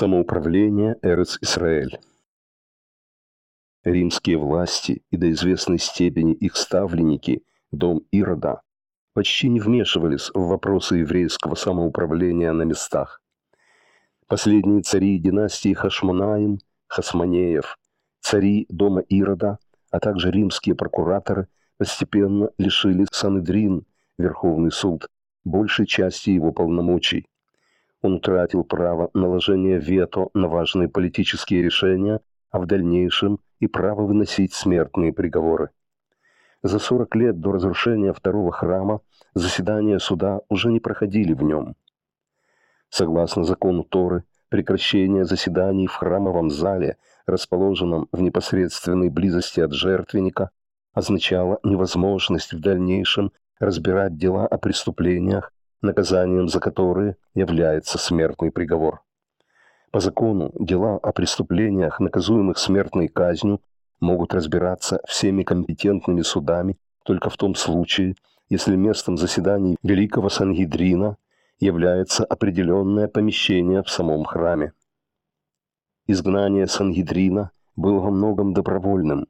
Самоуправление Эрец-Исраэль Римские власти и до известной степени их ставленники, дом Ирода, почти не вмешивались в вопросы еврейского самоуправления на местах. Последние цари династии Хашмонаим, Хасманеев, цари дома Ирода, а также римские прокураторы постепенно лишили Санедрин, Верховный суд, большей части его полномочий. Он утратил право наложения вето на важные политические решения, а в дальнейшем и право выносить смертные приговоры. За 40 лет до разрушения второго храма заседания суда уже не проходили в нем. Согласно закону Торы, прекращение заседаний в храмовом зале, расположенном в непосредственной близости от жертвенника, означало невозможность в дальнейшем разбирать дела о преступлениях, наказанием за которые является смертный приговор. По закону дела о преступлениях, наказуемых смертной казнью, могут разбираться всеми компетентными судами только в том случае, если местом заседаний Великого Сангидрина является определенное помещение в самом храме. Изгнание Сангидрина было во многом добровольным.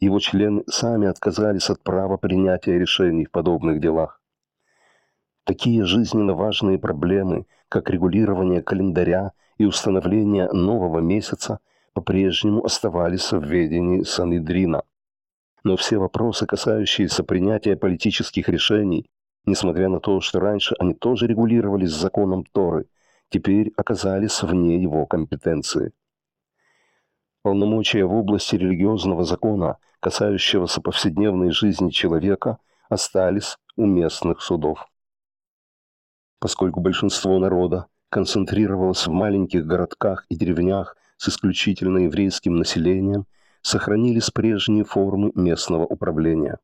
Его члены сами отказались от права принятия решений в подобных делах. Такие жизненно важные проблемы, как регулирование календаря и установление нового месяца, по-прежнему оставались в ведении Санедрина. Но все вопросы, касающиеся принятия политических решений, несмотря на то, что раньше они тоже регулировались законом Торы, теперь оказались вне его компетенции. Полномочия в области религиозного закона, касающегося повседневной жизни человека, остались у местных судов. Поскольку большинство народа концентрировалось в маленьких городках и деревнях с исключительно еврейским населением, сохранились прежние формы местного управления.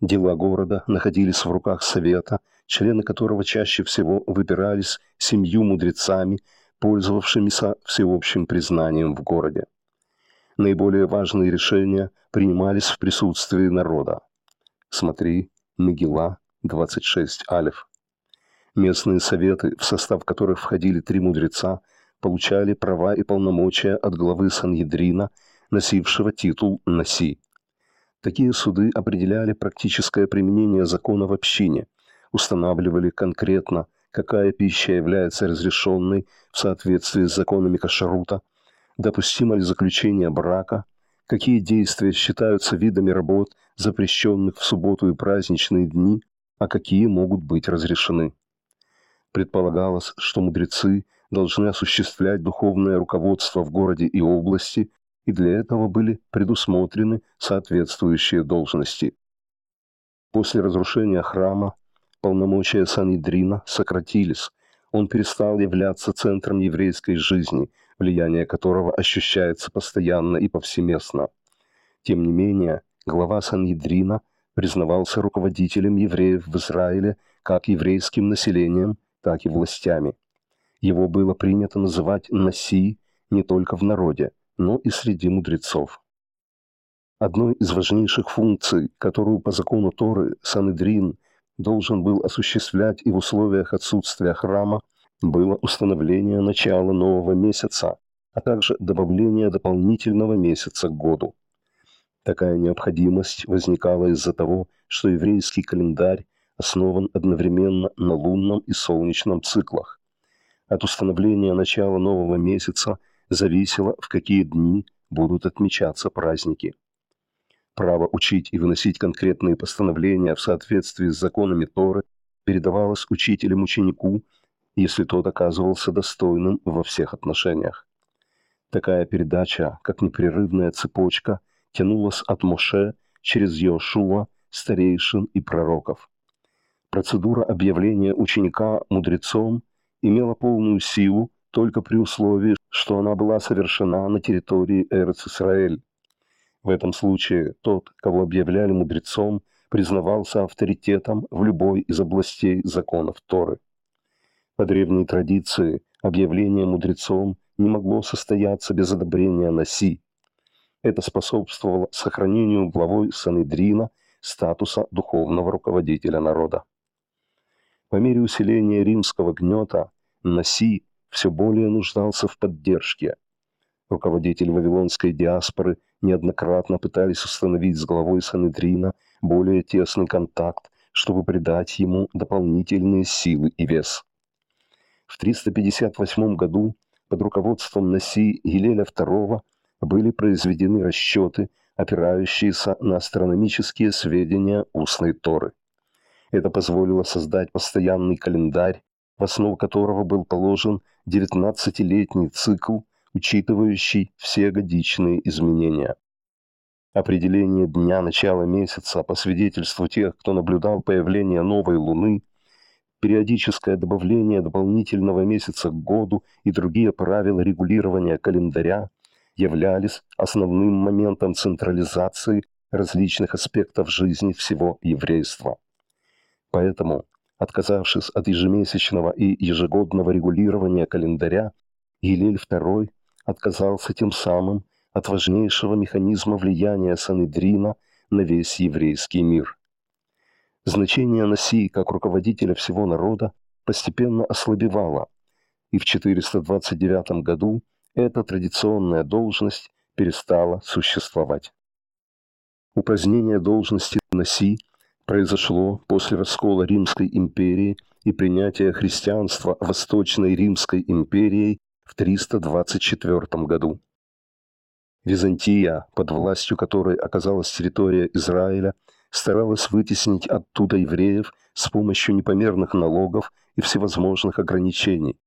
Дела города находились в руках совета, члены которого чаще всего выбирались семью мудрецами, пользовавшимися всеобщим признанием в городе. Наиболее важные решения принимались в присутствии народа. Смотри, Мегила, 26 алиф. Местные советы, в состав которых входили три мудреца, получали права и полномочия от главы Саньедрина, носившего титул «Наси». Такие суды определяли практическое применение закона в общине, устанавливали конкретно, какая пища является разрешенной в соответствии с законами кашарута, допустимо ли заключение брака, какие действия считаются видами работ, запрещенных в субботу и праздничные дни, а какие могут быть разрешены. Предполагалось, что мудрецы должны осуществлять духовное руководство в городе и области, и для этого были предусмотрены соответствующие должности. После разрушения храма полномочия Санидрина сократились, он перестал являться центром еврейской жизни, влияние которого ощущается постоянно и повсеместно. Тем не менее, глава Санидрина признавался руководителем евреев в Израиле как еврейским населением, так и властями. Его было принято называть Наси не только в народе, но и среди мудрецов. Одной из важнейших функций, которую по закону Торы Санедрин должен был осуществлять и в условиях отсутствия храма, было установление начала нового месяца, а также добавление дополнительного месяца к году. Такая необходимость возникала из-за того, что еврейский календарь основан одновременно на лунном и солнечном циклах. От установления начала нового месяца зависело, в какие дни будут отмечаться праздники. Право учить и выносить конкретные постановления в соответствии с законами Торы передавалось учителем ученику, если тот оказывался достойным во всех отношениях. Такая передача, как непрерывная цепочка, тянулась от Моше через Йошуа, старейшин и пророков. Процедура объявления ученика мудрецом имела полную силу только при условии, что она была совершена на территории Эрц-Исраэль. В этом случае тот, кого объявляли мудрецом, признавался авторитетом в любой из областей законов Торы. По древней традиции объявление мудрецом не могло состояться без одобрения Наси. Это способствовало сохранению главой Санедрина статуса духовного руководителя народа. По мере усиления римского гнета Наси все более нуждался в поддержке. Руководители вавилонской диаспоры неоднократно пытались установить с главой Санедрина более тесный контакт, чтобы придать ему дополнительные силы и вес. В 358 году под руководством Наси Гилеля II были произведены расчеты, опирающиеся на астрономические сведения устной Торы. Это позволило создать постоянный календарь, в основу которого был положен 19-летний цикл, учитывающий все годичные изменения. Определение дня начала месяца по свидетельству тех, кто наблюдал появление новой Луны, периодическое добавление дополнительного месяца к году и другие правила регулирования календаря являлись основным моментом централизации различных аспектов жизни всего еврейства. Поэтому, отказавшись от ежемесячного и ежегодного регулирования календаря, Гилель II отказался тем самым от важнейшего механизма влияния Санедрина на весь еврейский мир. Значение Наси как руководителя всего народа постепенно ослабевало, и в 429 году эта традиционная должность перестала существовать. Упразднение должности Наси – произошло после раскола Римской империи и принятия христианства Восточной Римской империей в 324 году. Византия, под властью которой оказалась территория Израиля, старалась вытеснить оттуда евреев с помощью непомерных налогов и всевозможных ограничений.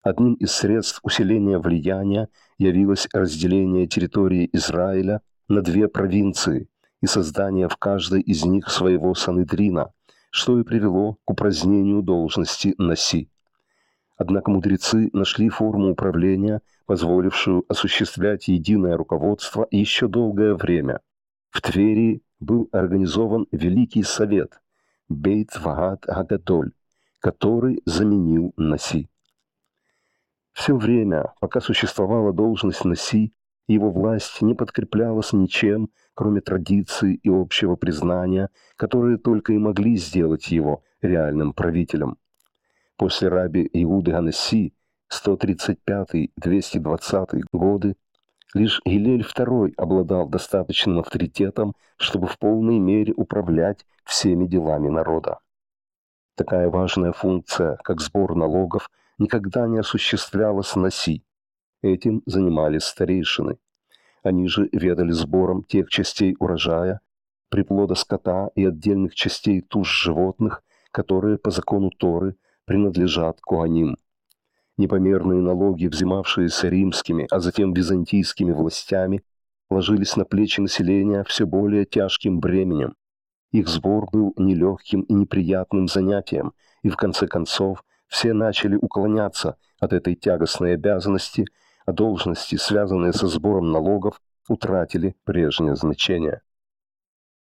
Одним из средств усиления влияния явилось разделение территории Израиля на две провинции и создание в каждой из них своего санедрина, что и привело к упразднению должности Наси. Однако мудрецы нашли форму управления, позволившую осуществлять единое руководство еще долгое время. В Твери был организован Великий Совет Бейт Вагат Агадоль, который заменил Наси. Все время, пока существовала должность Наси, его власть не подкреплялась ничем, кроме традиций и общего признания, которые только и могли сделать его реальным правителем. После раби Иуды Ганесси 135-220 годы лишь Гилель II обладал достаточным авторитетом, чтобы в полной мере управлять всеми делами народа. Такая важная функция, как сбор налогов, никогда не осуществлялась на Си, Этим занимались старейшины. Они же ведали сбором тех частей урожая, приплода скота и отдельных частей туш животных, которые по закону Торы принадлежат Куаним. Непомерные налоги, взимавшиеся римскими, а затем византийскими властями, ложились на плечи населения все более тяжким бременем. Их сбор был нелегким и неприятным занятием, и в конце концов все начали уклоняться от этой тягостной обязанности – а должности, связанные со сбором налогов, утратили прежнее значение.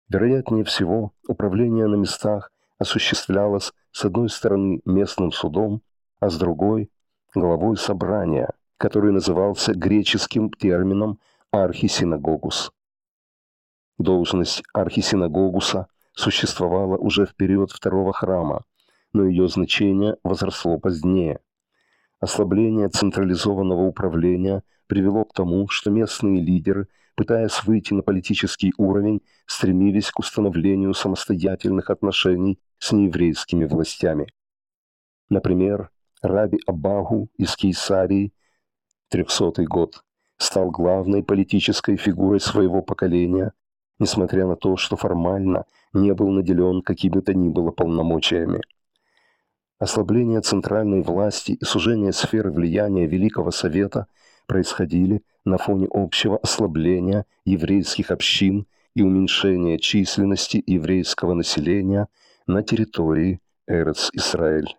Вероятнее всего, управление на местах осуществлялось с одной стороны местным судом, а с другой – главой собрания, который назывался греческим термином архисинагогус. Должность архисинагогуса существовала уже в период второго храма, но ее значение возросло позднее – Ослабление централизованного управления привело к тому, что местные лидеры, пытаясь выйти на политический уровень, стремились к установлению самостоятельных отношений с нееврейскими властями. Например, Раби Абагу из Кейсарии, 300 год, стал главной политической фигурой своего поколения, несмотря на то, что формально не был наделен какими-то ни было полномочиями. Ослабление центральной власти и сужение сферы влияния Великого Совета происходили на фоне общего ослабления еврейских общин и уменьшения численности еврейского населения на территории Эрец-Исраэль.